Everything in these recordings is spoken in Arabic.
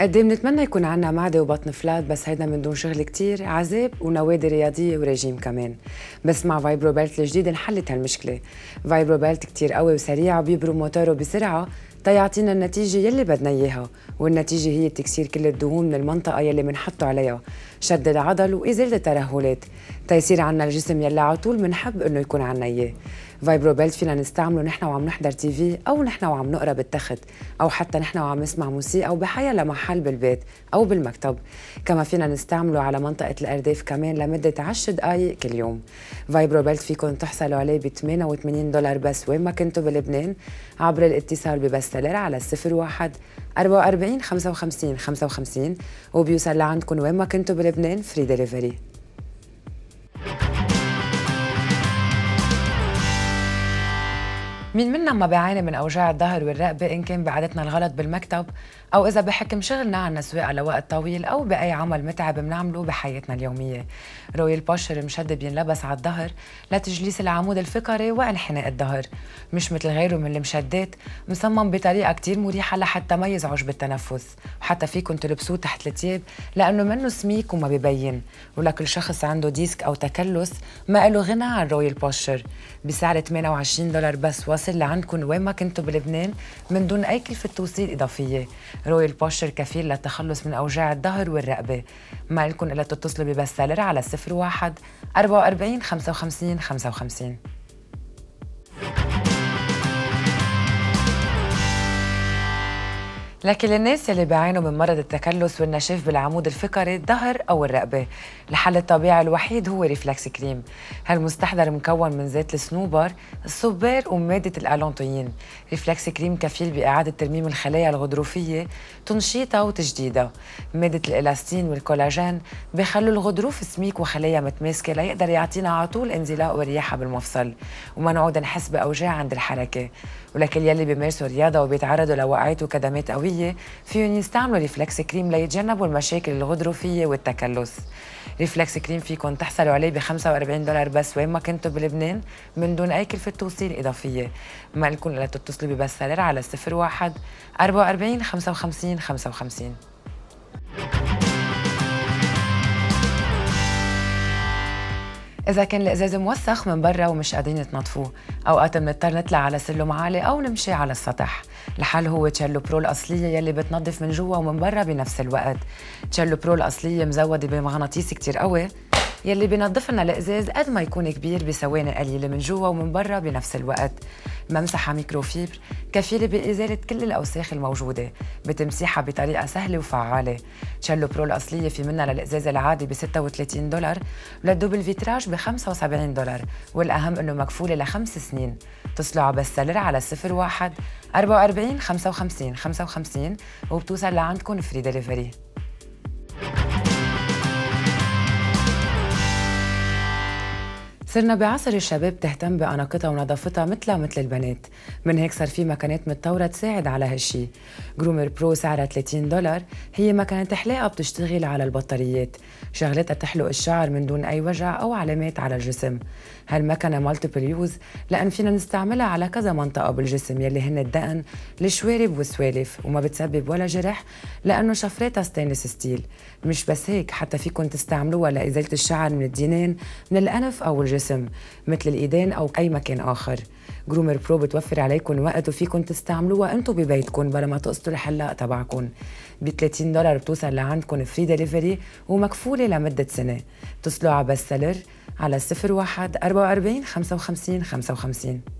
قد إيه بنتمنى يكون عنا معدة وبطن flat بس هيدا من دون شغل كتير عذاب ونوادي رياضية وريجيم كمان. بس مع Vibro Belt الجديد انحلت هالمشكلة. Vibro Belt كتير قوي وسريع وبيبرم موتوره بسرعة. تيعطينا النتيجة يلي بدنا إياها والنتيجة هي تكسير كل الدهون من المنطقة يلي بنحطه عليها. شد العضل وإزالة الترهلات. تيصير عنا الجسم يلي على طول بنحب إنه يكون عنا إياه. Vibro Belt فينا نستعمله نحن وعم نحضر TV أو نحن وعم نقرأ بالتخت أو حتى نحن وعم نسمع موسيقى أو بحيالله محل بالبيت أو بالمكتب. كما فينا نستعمله على منطقة الأرداف كمان لمدة 10 دقائق كل يوم. Vibro Belt فيكم تحصلوا عليه ب 88 دولار بس وين ما كنتوا بلبنان عبر الاتصال ب Best Seller على 01 44 55 55 وبيوصل لعندكم وين ما كنتوا بلبنان free delivery مين منا ما بيعاني من أوجاع الظهر والرقبه ان كان بعادتنا الغلط بالمكتب؟ أو إذا بحكم شغلنا عنا سواقه لوقت طويل أو بأي عمل متعب بنعمله بحياتنا اليومية. Royal Posture مشد بينلبس على الظهر لتجليس العمود الفقري وانحناء الظهر. مش مثل غيره من المشدات مصمم بطريقة كتير مريحة لحتى ما يزعج بالتنفس. وحتى فيكم تلبسوه تحت الثياب لأنه منه سميك وما ببين ولكل شخص عنده disc أو تكلس ما له غنى عن Royal Posture. بسعر 28 دولار بس واصل لعندكم وين ما كنتوا بلبنان من دون أي كلفة توصيل إضافية. Royal Posture كفيل للتخلص من أوجاع الظهر والرقبة. ما لكم إلا تتصلوا ب Best Seller على 01 44 55 55 لكل الناس اللي بيعانوا من مرض التكلس والنشاف بالعمود الفقري الظهر أو الرقبة. الحل الطبيعي الوحيد هو Reflex Cream. هالمستحضر مكون من زيت الصنوبر الصبار ومادة ال allantoin Reflex Cream كفيل بإعادة ترميم الخلايا الغضروفية تنشيطها وتجديدها مادة الإلاستين والكولاجين بخلوا الغضروف سميك وخلايا متماسكة ليقدر يعطينا على طول انزلاق ورياحة بالمفصل. وما نعود نحس بأوجاع عند الحركة. ولكل يلي بيمارسوا رياضة وبيتعرضوا لوقعات وكدمات قويه فيهم يستعملوا Reflex Cream ليتجنبوا المشاكل الغضروفية والتكلس. Reflex Cream فيكم تحصلوا عليه ب 45 دولار بس وين ما كنتوا بلبنان من دون أي كلفة توصيل إضافية. ما لكم إلا تتصلوا ب Best Seller على 01 44 55 55 إذا كان الإزاز موسخ من برا ومش قادرين تنظفوه، أوقات بنضطر نطلع على سلم عالي أو نمشي على السطح، الحل هو تشيلو برو الأصلية يلي بتنظف من جوا ومن برا بنفس الوقت، تشيلو برو الأصلية مزودة بمغناطيس كتير قوي يلي بينظف لنا الإزاز قد ما يكون كبير بثواني قليلة من جوا ومن برا بنفس الوقت. ممسحة microfibre كفيلة بإزالة كل الأوساخ الموجودة بتمسيحها بطريقة سهلة وفعالة. تشيلو برو الاصليه في منها للإزاز العادي ب 36 دولار ولل double vitrage ب 75 دولار والأهم إنه مكفولة لخمس سنين. اتصلوا على Best Seller على 01 44 55 55 وبتوصل لعندكم free delivery صرنا بعصر الشباب تهتم بأناقتها ونظافتها مثلها مثل البنات. من هيك صار في مكنات متطورة تساعد على هالشي. Groomer Pro سعرها 30 دولار. هي مكنة حلاقة بتشتغل على البطاريات. شغلتها تحلق الشعر من دون أي وجع أو علامات على الجسم. هالمكنة multiple use لأن فينا نستعملها على كذا منطقة بالجسم يلي هن الدقن الشوارب والسوالف. وما بتسبب ولا جرح لأنه شفراتها stainless steel مش بس هيك حتى فيكم تستعملوها لإزالة الشعر من الدينين من الأنف أو الجسم. مثل الإيدين أو أي مكان آخر. Groomer Pro بتوفر عليكم وقت وفيكم تستعملوها أنتم ببيتكم بلا ما تقصدوا الحلاق تبعكم. ب 30 دولار بتوصل لعندكم free delivery ومكفولة لمدة سنة. اتصلوا على Best Seller على 01 44 55 55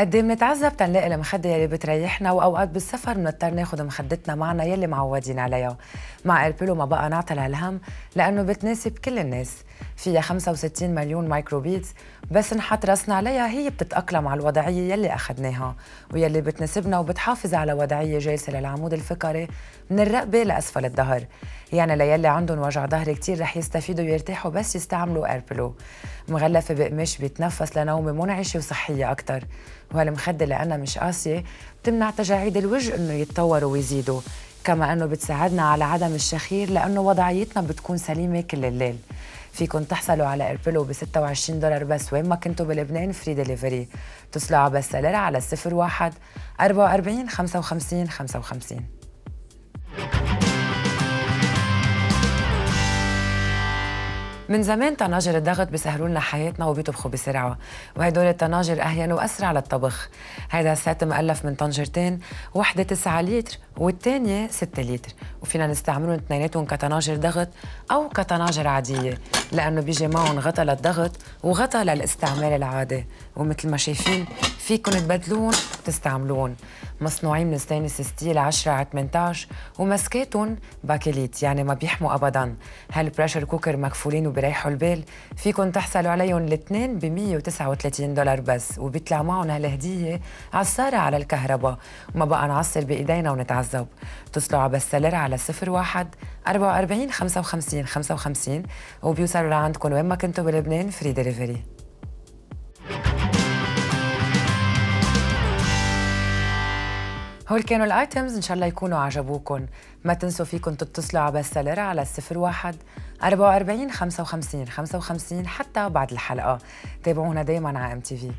قد إيه بنتعذب تنلاقي المخدة يلي بتريحنا وأوقات بالسفر بنضطر ناخذ مخدتنا معنا يلي معودين عليها. مع Air Pillow ما بقى نعتل هالهم لأنه بتناسب كل الناس. فيها 65 مليون microbeads بس نحط راسنا عليها هي بتتأقلم على الوضعية يلي أخذناها ويلي بتناسبنا وبتحافظ على وضعية جالسة للعمود الفقري من الرقبة لأسفل الظهر. يعني ليلي عندهم وجع ظهر كتير رح يستفيدوا ويرتاحوا بس يستعملوا Air Pillow مغلفة بقماش بيتنفس لنومة منعشة وصحية أكتر. وهالمخدة لأنها مش قاسية بتمنع تجاعيد الوجه إنه يتطوروا ويزيدوا. كما أنه بتساعدنا على عدم الشخير لأنه وضعيتنا بتكون سليمة كل الليل. فيكن تحصلوا على Air Pillow ب 26 دولار بس وين ما كنتوا بلبنان free delivery اتصلوا على بسالر على 01 44 55 55 من زمان طناجر الضغط بيسهلوا لنا حياتنا وبيطبخوا بسرعة. وهدول الطناجر أهين وأسرع للطبخ. هذا السات مؤلف من طنجرتين وحدة 9 لتر والثانيه 6 لتر. وفينا نستعملهم اثنيناتهم كطناجر ضغط أو كطناجر عادية لأنه بيجي معهم غطا للضغط وغطا للاستعمال العادي. ومثل ما شايفين فيكم تبدلون وتستعملون. مصنوعين من stainless steel 10 على 18 ومسكاتهم bakelite يعني ما بيحموا ابدا. هال pressure cooker مكفولين وبريحوا البال. فيكم تحصلوا عليهم الاثنين ب 139 دولار بس وبيطلع معهم هالهديه عصاره على الكهرباء. وما بقى نعصر بإيدينا ونتعذب. اتصلوا على Best Seller على 01 44 55 55 وبيوصلوا لعندكم وين ما كنتوا بلبنان free delivery هول كانوا ال items إن شاء الله يكونوا عجبوكم ما تنسوا فيكم تتصلوا على Best Seller على 01 44 55 55 حتى بعد الحلقة. تابعونا دايما على MTV